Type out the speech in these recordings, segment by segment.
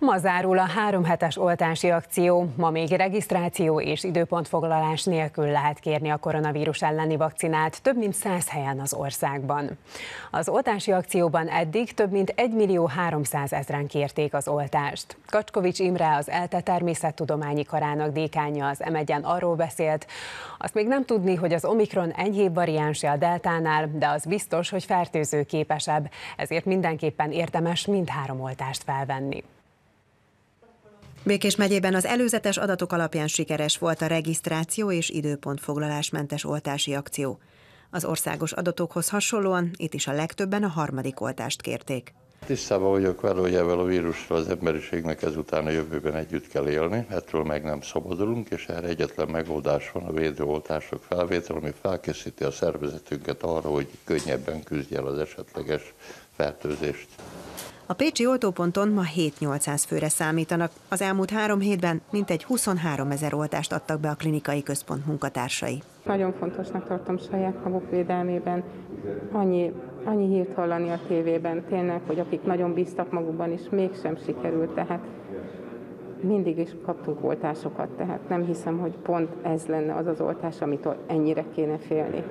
Ma zárul a három hetes oltási akció. Ma még regisztráció és időpontfoglalás nélkül lehet kérni a koronavírus elleni vakcinát több mint 100 helyen az országban. Az oltási akcióban eddig több mint 1 millió 300 ezeren kérték az oltást. Kacskovics Imre, az ELTE természettudományi karának dékánja az M1-en arról beszélt, azt még nem tudni, hogy az Omikron enyhébb variánsa a deltánál, de az biztos, hogy fertőző képesebb, ezért mindenképpen érdemes mindhárom oltást felvenni. Békés megyében az előzetes adatok alapján sikeres volt a regisztráció és időpontfoglalásmentes oltási akció. Az országos adatokhoz hasonlóan itt is a legtöbben a harmadik oltást kérték. Tisztában vagyok vele, hogy ebben a vírussal az emberiségnek ezután a jövőben együtt kell élni, ettől meg nem szabadulunk, és erre egyetlen megoldás van a védőoltások felvétel, ami felkészíti a szervezetünket arra, hogy könnyebben küzdje el az esetleges fertőzést. A Pécsi oltóponton ma 7-800 főre számítanak. Az elmúlt három hétben mintegy 23 ezer oltást adtak be a klinikai központ munkatársai. Nagyon fontosnak tartom saját maguk védelmében. Annyi, annyi hírt hallani a tévében, tényleg, hogy akik nagyon bíztak magukban, és mégsem sikerült, tehát mindig is kaptunk oltásokat, tehát nem hiszem, hogy pont ez lenne az az oltás, amitől ennyire kéne félni.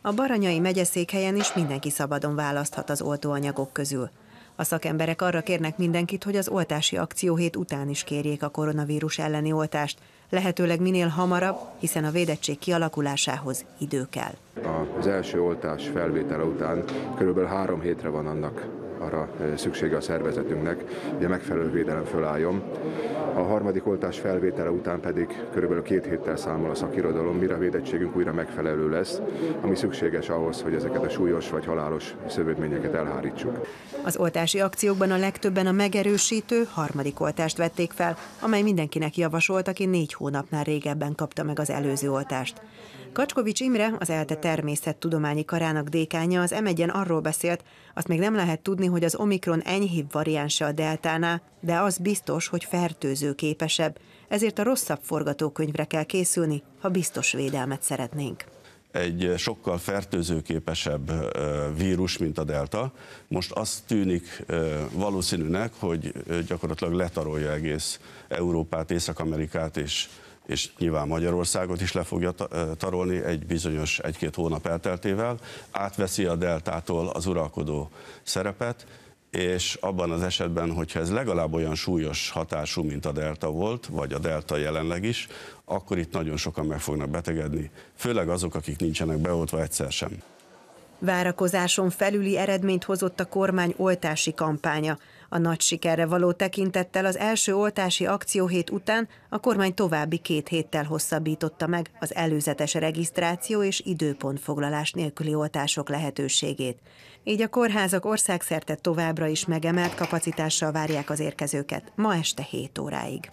A Baranyai megyeszékhelyen is mindenki szabadon választhat az oltóanyagok közül. A szakemberek arra kérnek mindenkit, hogy az oltási akcióhét után is kérjék a koronavírus elleni oltást, lehetőleg minél hamarabb, hiszen a védettség kialakulásához idő kell. Az első oltás felvétele után körülbelül három hétre van annak arra szüksége a szervezetünknek, hogy a megfelelő védelem fölálljon. A harmadik oltás felvétele után pedig körülbelül két héttel számol a szakirodalom, mire a védettségünk újra megfelelő lesz, ami szükséges ahhoz, hogy ezeket a súlyos vagy halálos szövődményeket elhárítsuk. Az oltási akciókban a legtöbben a megerősítő harmadik oltást vették fel, amely mindenkinek javasolt, aki négy hónapnál régebben kapta meg az előző oltást. Kacskovics Imre, az ELTE természettudományi karának dékánya az m arról beszélt, azt még nem lehet tudni, hogy az Omikron enyhébb variánsa a deltánál, de az biztos, hogy fertőző képesebb, ezért a rosszabb forgatókönyvre kell készülni, ha biztos védelmet szeretnénk egy sokkal fertőzőképesebb vírus, mint a delta. Most azt tűnik valószínűnek, hogy gyakorlatilag letarolja egész Európát, Észak-Amerikát és és nyilván Magyarországot is le fogja tarolni egy bizonyos egy-két hónap elteltével, átveszi a deltától az uralkodó szerepet, és abban az esetben, hogyha ez legalább olyan súlyos hatású, mint a delta volt, vagy a delta jelenleg is, akkor itt nagyon sokan meg fognak betegedni, főleg azok, akik nincsenek beoltva egyszer sem. Várakozáson felüli eredményt hozott a kormány oltási kampánya. A nagy sikerre való tekintettel az első oltási akcióhét után a kormány további két héttel hosszabbította meg az előzetes regisztráció és időpontfoglalás nélküli oltások lehetőségét. Így a kórházak országszerte továbbra is megemelt kapacitással várják az érkezőket ma este 7 óráig.